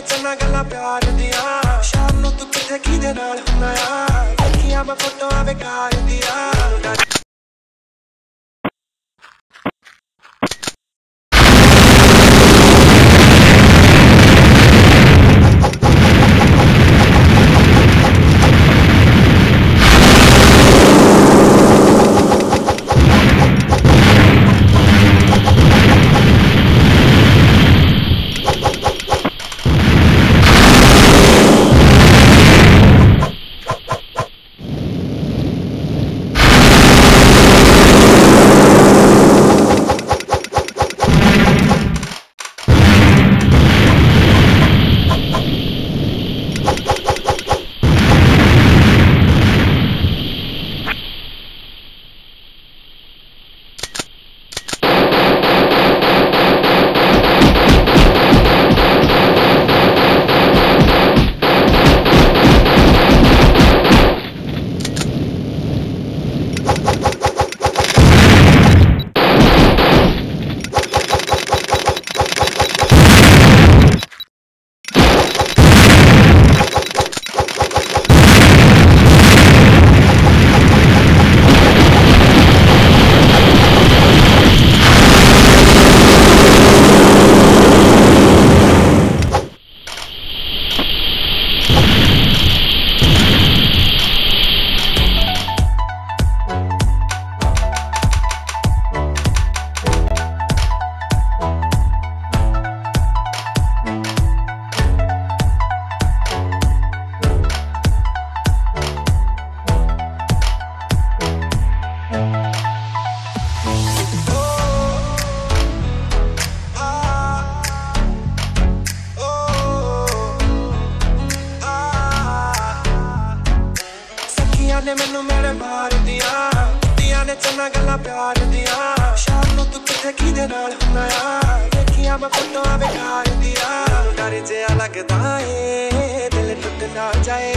ਚੰਨਾ ਗੱਲਾਂ ਪਿਆਰ ਦੀਆਂ। ਸ਼ਾਮ ਨੂੰ ਤੂੰ ਕਿੱਥੇ ਕਿਹਦੇ ਨਾਲ ਹੁੰਦਾ ਆ? ਅੱਖੀਆਂ ਮੈਂ ਫੋਟੋਆਂ ਬੇਕਾਰ ਦੀਆਂ। ਨੇ ਮੈਨੂੰ ਮੇਰੇ ਮਾਰਦੀਆਂ ਦੀਆਂ। ਨੇ ਚੰਨਾ ਗੱਲਾਂ ਪਿਆਰ ਦੀਆਂ। ਸ਼ਾਮ ਨੂੰ ਤੂੰ ਕਿੱਥੇ ਕਿਹਦੇ ਨਾਲ ਹੁੰਦਾ ਆ? ਦੇਖੀਆਂ ਮੈਂ ਫੋਟੋਆਂ ਬੇਕਾਰ ਦੀਆਂ। ਡਰ ਜਿਹਾ ਲੱਗਦਾ ਏ, ਦਿਲ ਟੁੱਟ ਨਾ ਜਾਏ।